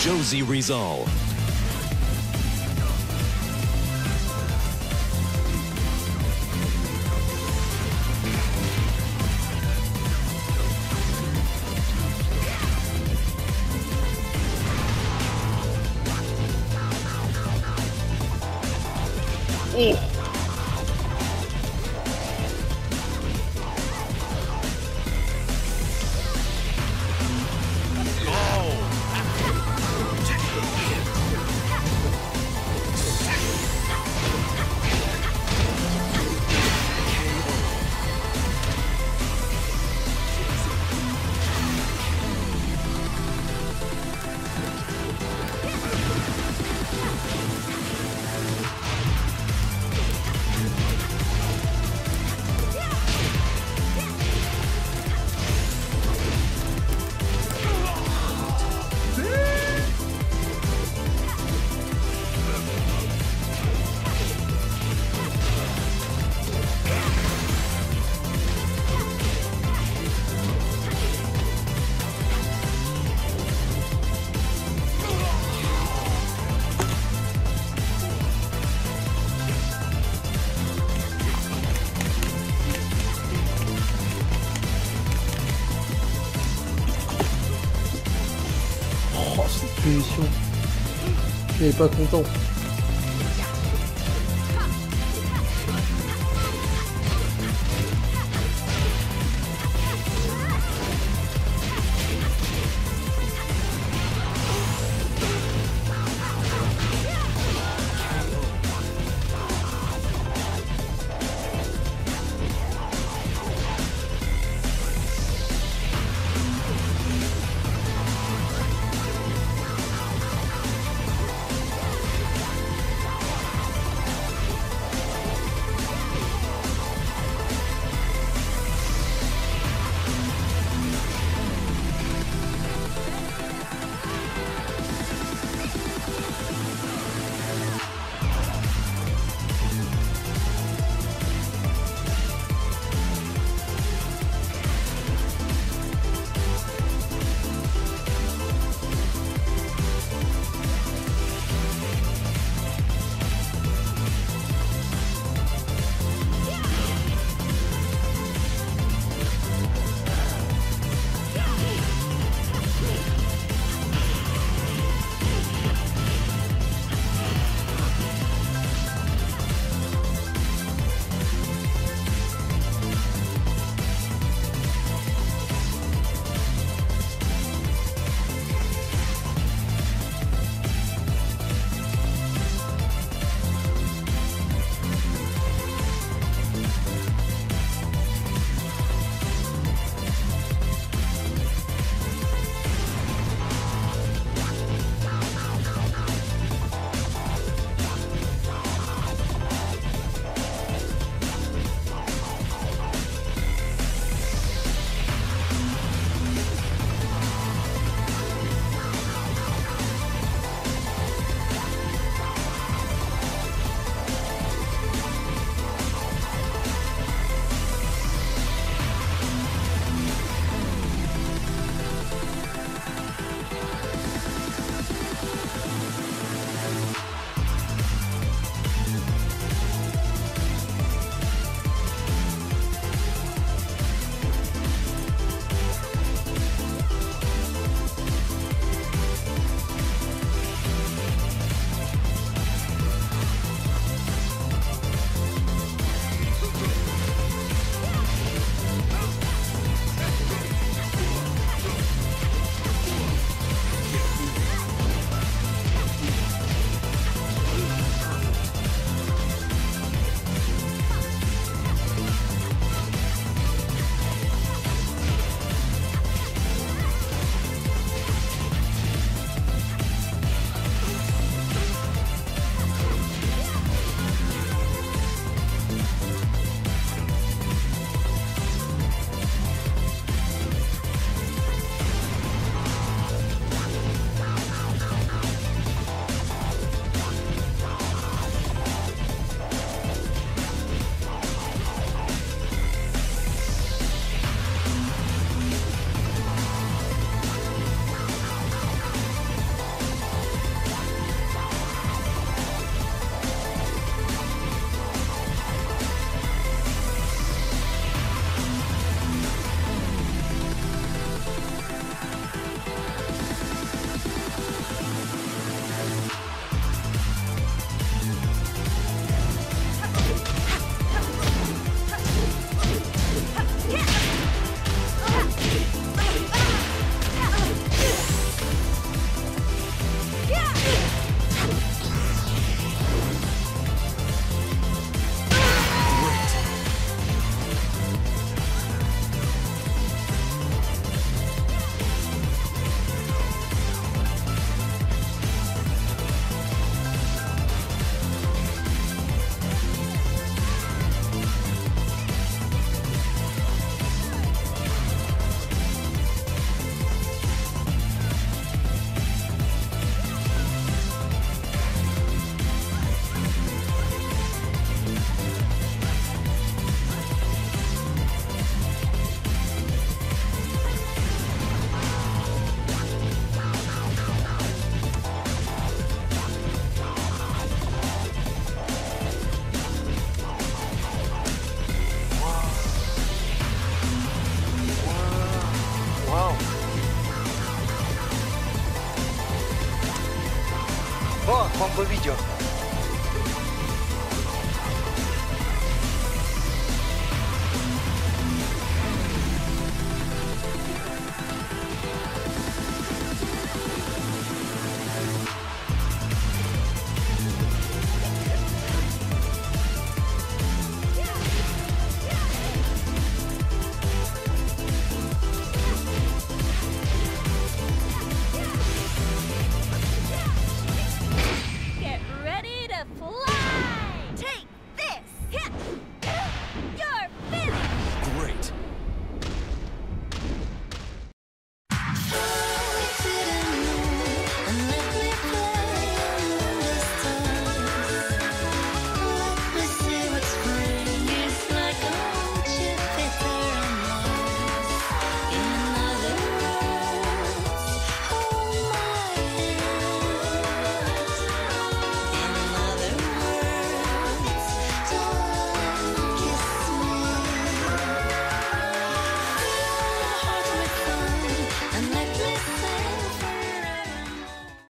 Josie Rizal. Il est pas content. О, он бы видео.